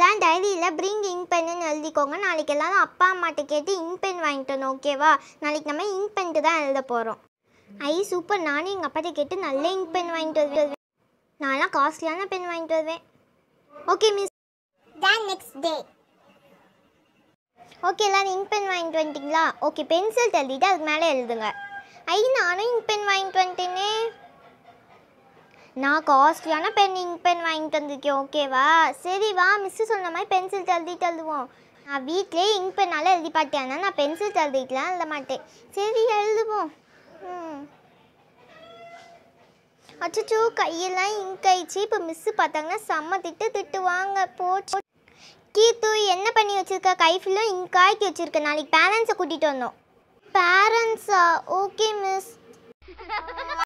எல்லாம் டைரியில் bring ink pen எழுதிக்கோங்க. நாளைக்கு எல்லாரும் அப்பா அம்மாட்ட கேட்டு இங்க் பென் வாங்கிட்டு வரணும் ஓகேவா நாளைக்கு நம்ம இங்க் பென்ட்டு தான் எழுத போகிறோம் ஐ சூப்பர் நானும் எங்கள் அப்பாட்ட கேட்டு நல்ல இங்க் பென் வாங்கிட்டு வருவேன் நான்லாம் காஸ்ட்லியான பென் வாங்கிட்டு வருவேன். Okay miss Then next day. Okay எல்லாரும் இங்க் பென் வாங்கிட்டு வந்துட்டீங்களா? ஓகே பென்சில் தள்ளிட்டு அதுக்கு மேலே எழுதுங்க. ஐ நானும் இங்க் பென் வாங்கிட்டு நான் காஸ்ட்லியான பென் இங்க் பென் வாங்கிட்டு வந்திருக்கேன் ஓகேவா சரி வா மிஸ்ஸு சொன்ன மாதிரி பென்சில் தள்ளிட்டு எழுதுவோம். நான் வீட்டிலே இங்க் பென்னால் எழுதி பார்த்தேன் ஆனால் நான் பென்சில் தள்ளிட்டுலாம் எழுத மாட்டேன். சரி எழுதுவோம். ம். அச்சோ கையெல்லாம் இங்க் ஆயிடுச்சு. இப்போ மிஸ்ஸு பார்த்தாங்கன்னா செம்ம திட்டு திட்டுவாங்க. போச்சு கீத்து என்ன பண்ணி வச்சுருக்க? கை ஃபுல்லாக இங்க் ஆக்கி வச்சிருக்க. நாளைக்கு பேரண்ட்ஸை கூட்டிகிட்டு வந்தோம். பேரண்ட்ஸா ஓகே மிஸ்